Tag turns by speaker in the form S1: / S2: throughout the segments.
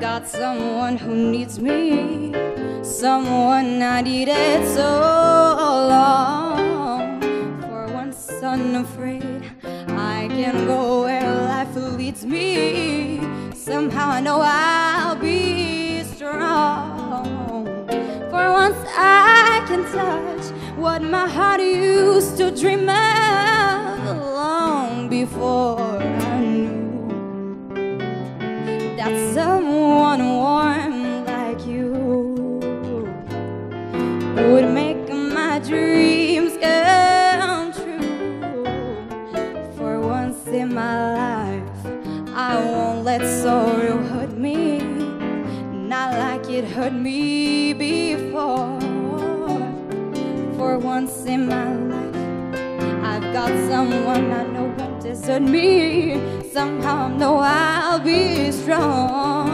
S1: got someone who needs me, someone I needed so long. For once unafraid, I can go where life leads me. Somehow I know I'll be strong. For once I can touch what my heart used to dream of that someone warm like you would make my dreams come true. For once in my life, I won't let sorrow hurt me, not like it hurt me before. For once in my life, I've got someone I know won't me. Somehow I know I'll be strong.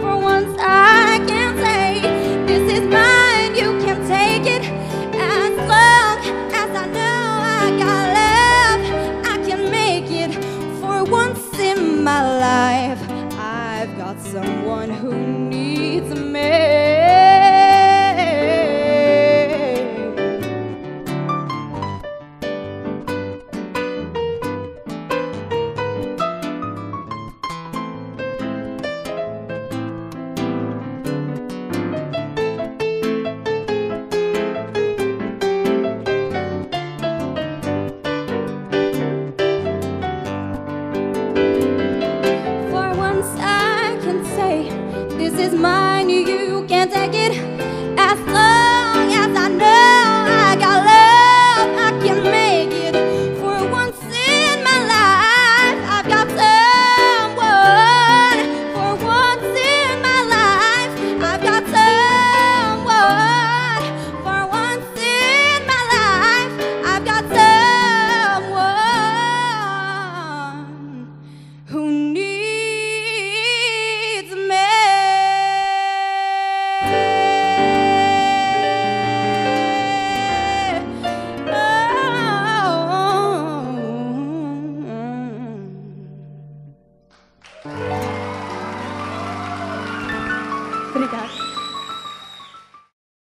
S1: For once I can say, This is mine, you can take it. As long as I know I got love, I can make it. For once in my life, I've got someone who needs me. Is mine, you. Obrigada.